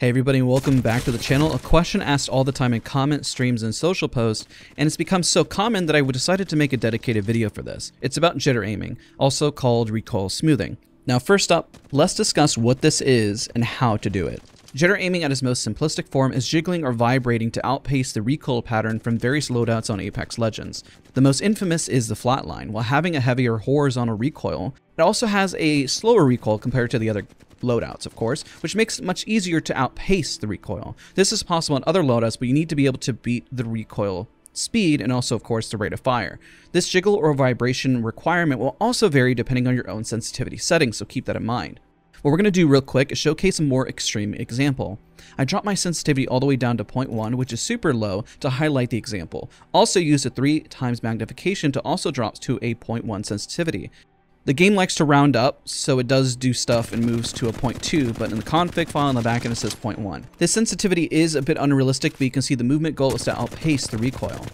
Hey everybody and welcome back to the channel. A question asked all the time in comments, streams, and social posts, and it's become so common that I decided to make a dedicated video for this. It's about jitter aiming, also called recoil smoothing. Now first up, let's discuss what this is and how to do it. Jitter aiming at its most simplistic form is jiggling or vibrating to outpace the recoil pattern from various loadouts on Apex Legends. The most infamous is the flatline. While having a heavier horizontal recoil, it also has a slower recoil compared to the other loadouts, of course, which makes it much easier to outpace the recoil. This is possible on other loadouts, but you need to be able to beat the recoil speed and also, of course, the rate of fire. This jiggle or vibration requirement will also vary depending on your own sensitivity settings, so keep that in mind. What we're going to do real quick is showcase a more extreme example. I dropped my sensitivity all the way down to 0.1, which is super low, to highlight the example. Also use a 3 times magnification to also drop to a 0.1 sensitivity. The game likes to round up, so it does do stuff and moves to a 0.2, but in the config file on the back end it says 0.1. This sensitivity is a bit unrealistic, but you can see the movement goal is to outpace the recoil.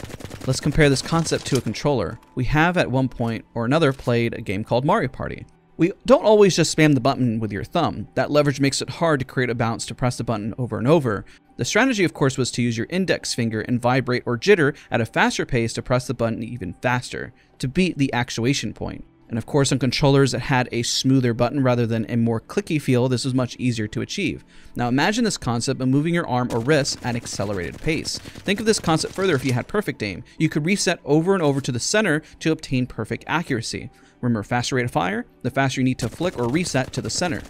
Let's compare this concept to a controller. We have at one point or another played a game called Mario Party. We don't always just spam the button with your thumb. That leverage makes it hard to create a bounce to press the button over and over. The strategy, of course, was to use your index finger and vibrate or jitter at a faster pace to press the button even faster, to beat the actuation point. And of course, on controllers that had a smoother button rather than a more clicky feel, this was much easier to achieve. Now imagine this concept of moving your arm or wrist at accelerated pace. Think of this concept further if you had perfect aim. You could reset over and over to the center to obtain perfect accuracy. Remember, faster rate of fire, the faster you need to flick or reset to the center.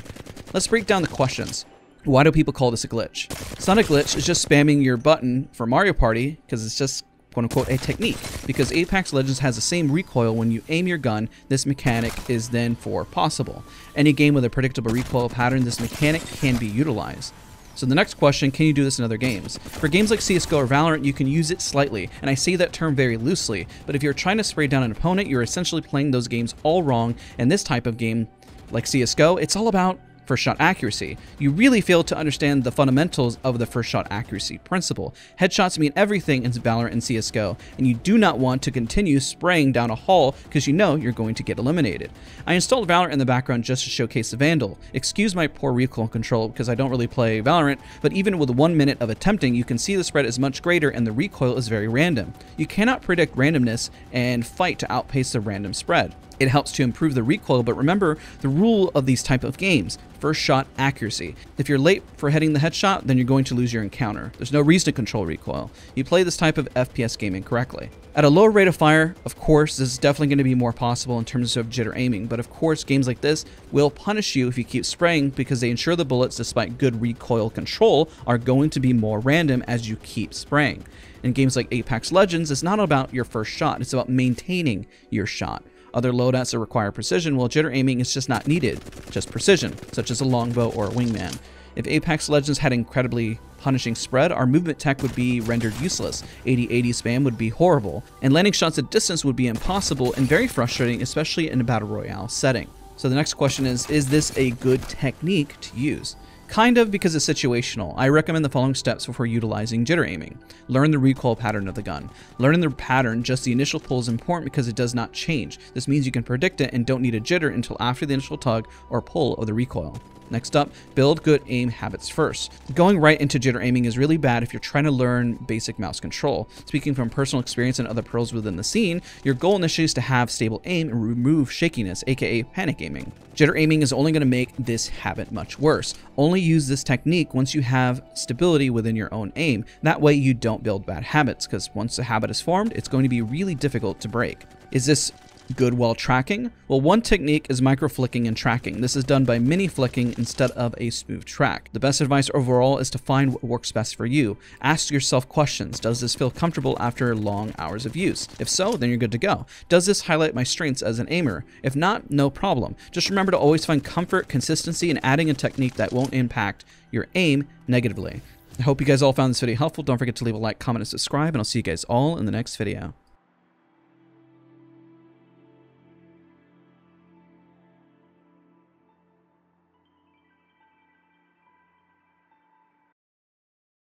Let's break down the questions. Why do people call this a glitch? It's not a glitch, it's just spamming your button for Mario Party because it's just quote unquote a technique. Because Apex Legends has the same recoil when you aim your gun this mechanic is then for possible. Any game with a predictable recoil pattern this mechanic can be utilized. So the next question, can you do this in other games? For games like CSGO or Valorant, you can use it slightly, and I say that term very loosely, but if you're trying to spray down an opponent, you're essentially playing those games all wrong, and this type of game, like CSGO, it's all about first shot accuracy. You really fail to understand the fundamentals of the first shot accuracy principle. Headshots mean everything in Valorant and CSGO, and you do not want to continue spraying down a hall because you know you're going to get eliminated. I installed Valorant in the background just to showcase the Vandal. Excuse my poor recoil control because I don't really play Valorant, but even with one minute of attempting, you can see the spread is much greater and the recoil is very random. You cannot predict randomness and fight to outpace the random spread. It helps to improve the recoil, but remember the rule of these type of games, first shot accuracy. If you're late for hitting the headshot, then you're going to lose your encounter. There's no reason to control recoil. You play this type of FPS game incorrectly. At a lower rate of fire, of course, this is definitely going to be more possible in terms of jitter aiming, but of course, games like this will punish you if you keep spraying because they ensure the bullets, despite good recoil control, are going to be more random as you keep spraying. In games like Apex Legends, it's not about your first shot, it's about maintaining your shot. Other loadouts that require precision, while jitter aiming is just not needed, just precision, such as a longbow or a wingman. If Apex Legends had incredibly punishing spread, our movement tech would be rendered useless, ADAD spam would be horrible, and landing shots at distance would be impossible and very frustrating, especially in a battle royale setting. So the next question is, is this a good technique to use? Kind of because it's situational. I recommend the following steps before utilizing jitter aiming. Learn the recoil pattern of the gun. Learning the pattern, just the initial pull is important because it does not change. This means you can predict it and don't need a jitter until after the initial tug or pull of the recoil. Next up, build good aim habits first. Going right into jitter aiming is really bad if you're trying to learn basic mouse control. Speaking from personal experience and other pros within the scene, your goal initially is to have stable aim and remove shakiness, aka panic aiming. Jitter aiming is only going to make this habit much worse. Only use this technique once you have stability within your own aim. That way you don't build bad habits, because once a habit is formed, it's going to be really difficult to break. Is this Good while tracking? Well, one technique is micro flicking and tracking. This is done by mini flicking instead of a smooth track. The best advice overall is to find what works best for you. Ask yourself questions. Does this feel comfortable after long hours of use? If so, then you're good to go. Does this highlight my strengths as an aimer? If not, no problem. Just remember to always find comfort, consistency, and adding a technique that won't impact your aim negatively. I hope you guys all found this video helpful. Don't forget to leave a like, comment, and subscribe, and I'll see you guys all in the next video.